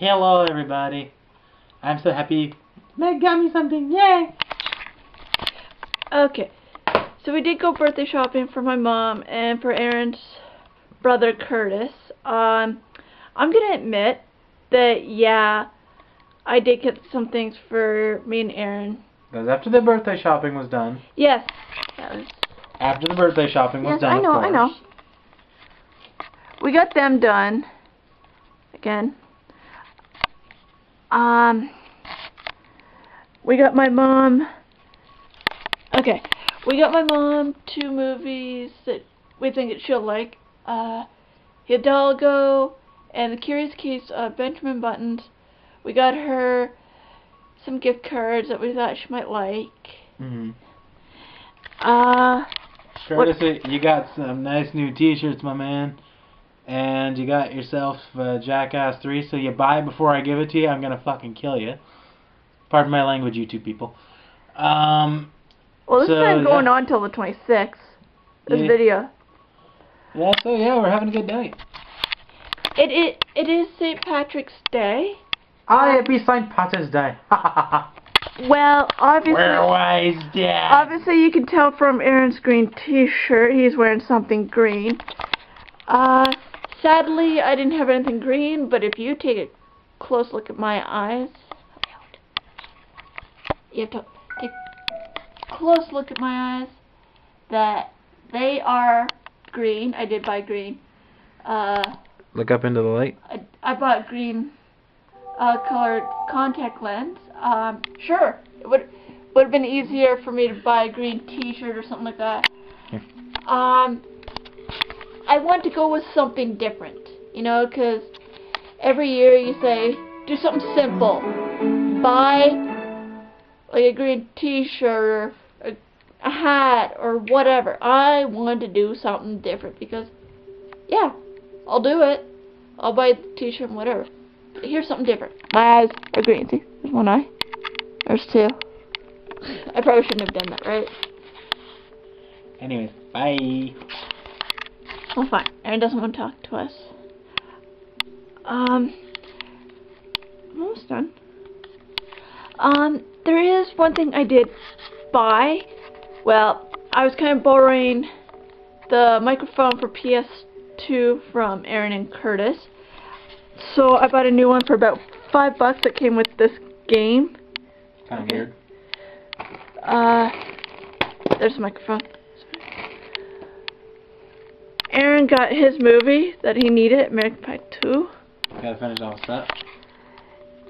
Hello, everybody. I'm so happy. Meg got me something. Yay! Okay, so we did go birthday shopping for my mom and for Aaron's brother Curtis. Um, I'm gonna admit that yeah, I did get some things for me and Aaron. That was after the birthday shopping was done. Yes, that was. After the birthday shopping was Yes, done, I know, I know. We got them done. Again. Um, we got my mom. Okay, we got my mom two movies that we think that she'll like. Uh, Hidalgo and The Curious Case of Benjamin Buttons. We got her some gift cards that we thought she might like. Mm-hmm. Uh, Curtis, uh, you got some nice new T-shirts, my man, and you got yourself uh, Jackass 3. So you buy it before I give it to you. I'm gonna fucking kill you. Pardon my language, you two people. Um, well, this So, has been going yeah. on till the 26th. This Yeah. video. yeah. So yeah, we're having a good day. It it it is St. Patrick's Day. Ah, it be St. Patrick's Day. Well, obviously, Where was Dad? obviously you can tell from Aaron's green T-shirt he's wearing something green. Uh, sadly I didn't have anything green, but if you take a close look at my eyes, you have to take a close look at my eyes. That they are green. I did buy green. Uh. Look up into the light. I, I bought green uh, colored contact lens. Um, sure, it would would have been easier for me to buy a green T-shirt or something like that. Here. Um, I want to go with something different, you know, because every year you say do something simple, buy like a green T-shirt or a, hat or whatever. I want to do something different because, yeah, I'll do it. I'll buy the t-shirt and whatever. But here's something different. My eyes are green. See? There's one eye. There's two. I probably shouldn't have done that, right? Anyways, bye. Well, fine. Aaron doesn't want to talk to us. Um, I'm almost done. Um, there is one thing I did buy. Well, I was kind of borrowing the microphone for PS2 from Aaron and Curtis. So I bought a new one for about five bucks that came with this game. Kind of weird. Uh, there's the microphone. Aaron got his movie that he needed, American Pie 2. Gotta finish off set.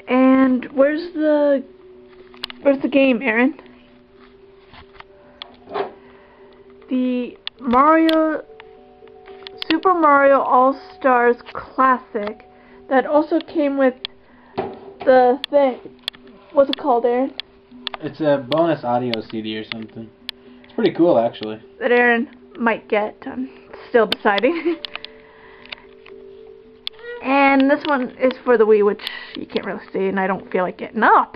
And where's the where's the game, Aaron? The Mario Super Mario All Stars Classic that also came with the thing. What's it called, Aaron? It's a bonus audio CD or something. It's pretty cool, actually. that Aaron might get. I'm still deciding. and this one is for the Wii, which you can't really see, and I don't feel like getting up.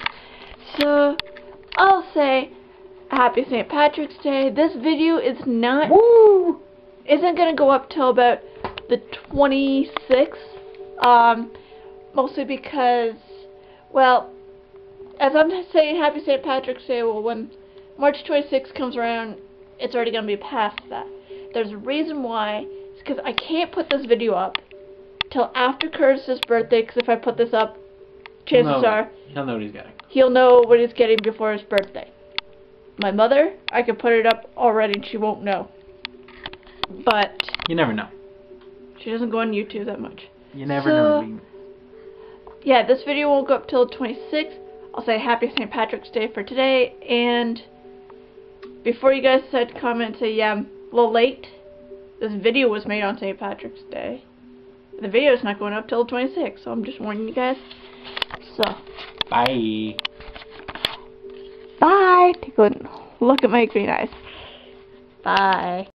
so, I'll say Happy St. Patrick's Day. This video is not Woo! isn't gonna go up till about the 26th. Um, mostly because, well, as I'm saying Happy St. Patrick's Day, well, when March 26th comes around, it's already gonna be past that. There's a reason why. It's because I can't put this video up till after Curtis's birthday. Because if I put this up, chances are He'll know what he's getting. he'll know what he's getting before his birthday. My mother, I can put it up already and she won't know. But You never know. she doesn't go on YouTube that much. You never So- know. Lee. Yeah, this video won't go up till the 26th. I'll say happy St. Patrick's Day for today. And before you guys decide to comment say, yeah, a little late, this video was made on St. Patrick's Day. The video is not going up till the 26th, so I'm just warning you guys. So, Bye. bye. Take a look at my green eyes. Bye.